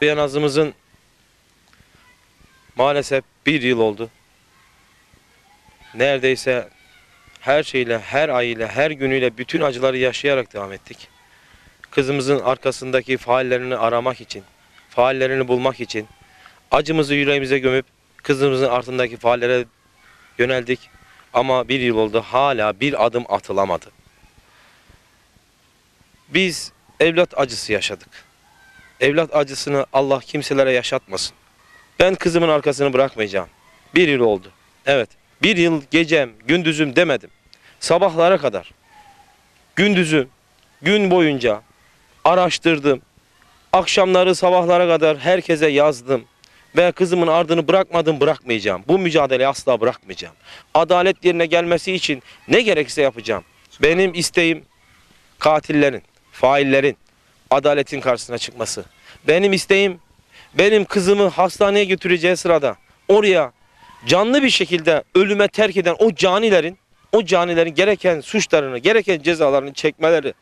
Beyanazımızın maalesef bir yıl oldu. Neredeyse her şeyle, her ayıyla, her günüyle bütün acıları yaşayarak devam ettik. Kızımızın arkasındaki faallerini aramak için, faallerini bulmak için acımızı yüreğimize gömüp kızımızın ardındaki faallere yöneldik. Ama bir yıl oldu hala bir adım atılamadı. Biz evlat acısı yaşadık. Evlat acısını Allah kimselere yaşatmasın. Ben kızımın arkasını bırakmayacağım. Bir yıl oldu. Evet. Bir yıl gecem, gündüzüm demedim. Sabahlara kadar. Gündüzüm, gün boyunca araştırdım. Akşamları sabahlara kadar herkese yazdım. Ve kızımın ardını bırakmadım, bırakmayacağım. Bu mücadeleyi asla bırakmayacağım. Adalet yerine gelmesi için ne gerekirse yapacağım. Benim isteğim katillerin, faillerin adaletin karşısına çıkması. Benim isteğim benim kızımı hastaneye götüreceği sırada oraya canlı bir şekilde ölüme terk eden o canilerin o canilerin gereken suçlarını, gereken cezalarını çekmeleri.